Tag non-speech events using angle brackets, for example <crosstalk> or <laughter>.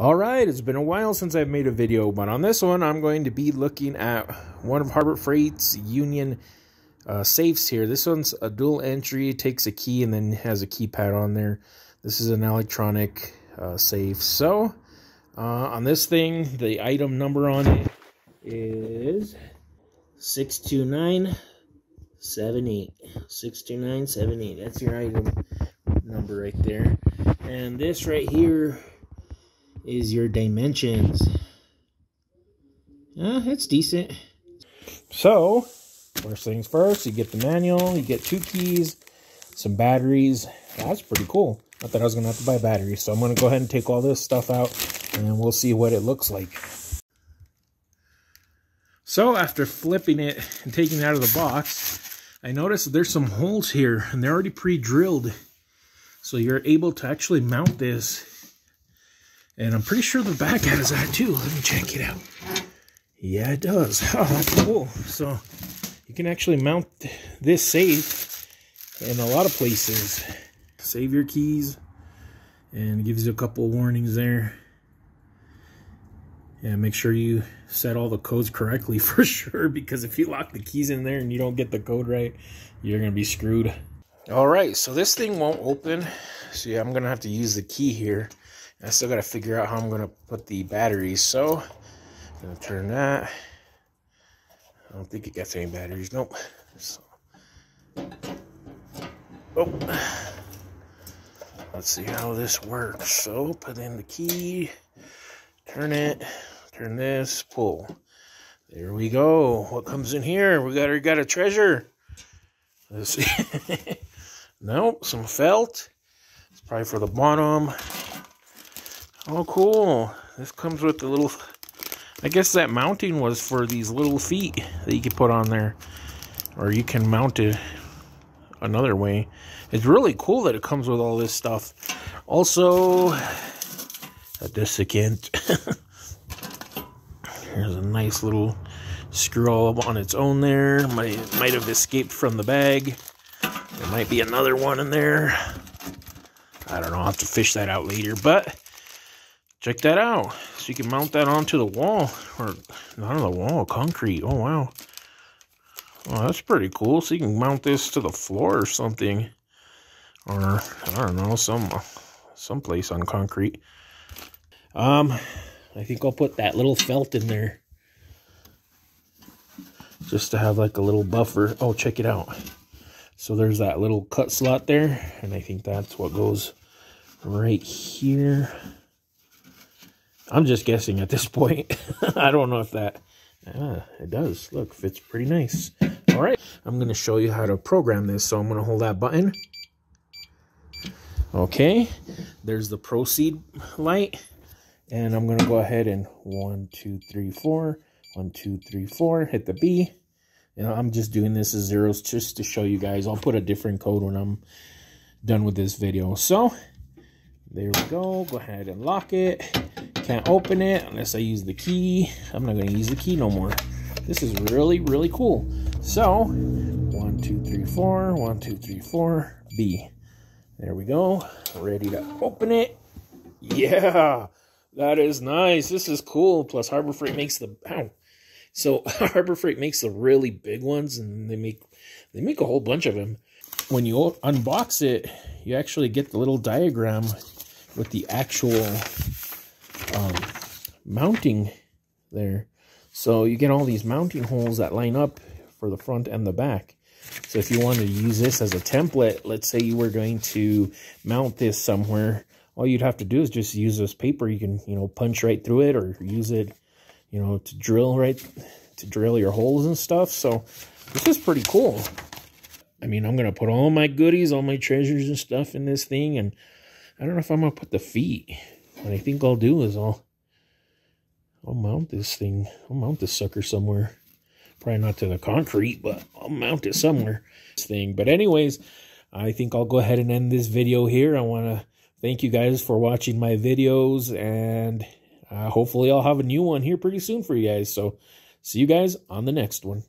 All right, it's been a while since I've made a video, but on this one, I'm going to be looking at one of Harbor Freight's Union uh, safes here. This one's a dual entry, takes a key and then has a keypad on there. This is an electronic uh, safe. So, uh, on this thing, the item number on it is 62978. 62978, that's your item number right there. And this right here is your dimensions. Uh, it's decent. So, first things first, you get the manual, you get two keys, some batteries. That's pretty cool. I thought I was going to have to buy batteries, so I'm going to go ahead and take all this stuff out, and we'll see what it looks like. So, after flipping it and taking it out of the box, I noticed there's some holes here, and they're already pre-drilled. So you're able to actually mount this and I'm pretty sure the back has that too. Let me check it out. Yeah, it does. <laughs> Oh, that's cool. So you can actually mount this safe in a lot of places. Save your keys and gives you a couple of warnings there. Yeah, make sure you set all the codes correctly <laughs> for sure because if you lock the keys in there and you don't get the code right, you're going to be screwed. All right, so this thing won't open. So yeah, I'm going to have to use the key here. I still got to figure out how I'm going to put the batteries. So, I'm going to turn that. I don't think it gets any batteries. Nope. So, oh. Let's see how this works. So, put in the key. Turn it. Turn this. Pull. There we go. What comes in here? We got, we got a treasure. Let's see. <laughs> nope. Some felt. It's probably for the bottom. Oh, cool. This comes with the little... I guess that mounting was for these little feet that you could put on there. Or you can mount it another way. It's really cool that it comes with all this stuff. Also, a desiccant. <laughs> Here's a nice little screw all on its own there. Might, might have escaped from the bag. There might be another one in there. I don't know. I'll have to fish that out later. But Check that out. So you can mount that onto the wall. Or not on the wall, concrete. Oh, wow. Oh, that's pretty cool. So you can mount this to the floor or something. Or, I don't know, some someplace on concrete. Um, I think I'll put that little felt in there. Just to have like a little buffer. Oh, check it out. So there's that little cut slot there. And I think that's what goes right here. I'm just guessing at this <laughs> point. I don't know if that... Ah, it does. Look, fits pretty nice. All right, I'm going to show you how to program this. So I'm going to hold that button. Okay, there's the proceed light. And I'm going to go ahead and one, two, three, four. One, two, three, four. Hit the B. Know, I'm just doing this as zeros just to show you guys. I'll put a different code when I'm done with this video. So, there we go. Go ahead and lock it. Can't open it unless I use the key. I'm not to use the key no more. This is really, really cool. So, one, two, three, four. One, two, three, four. B. There we go. Ready to open it. Yeah, that is nice. This is cool. Plus, Harbor Freight makes the ow. So <laughs> Harbor Freight makes the really big ones, and they make they make a whole bunch of them. When you unbox it, you actually get the little diagram with the actual um, mounting there. So you get all these mounting holes that line up for the front and the back. So if you wanted to use this as a template, let's say you were going to mount this somewhere, all you'd have to do is just use this paper. You can, you know, punch right through it or use it, you know, to drill right, to drill your holes and stuff. So this is pretty cool. I mean, I'm going to put all my goodies, all my treasures and stuff in this thing. And I don't know if I'm going to put the feet. I think I'll do is I'll I'll mount this thing. I'll mount this sucker somewhere. Probably not to the concrete, but I'll mount it somewhere. This thing. But anyways, I think I'll go ahead and end this video here. I want to thank you guys for watching my videos. And uh, hopefully I'll have a new one here pretty soon for you guys. So see you guys on the next one.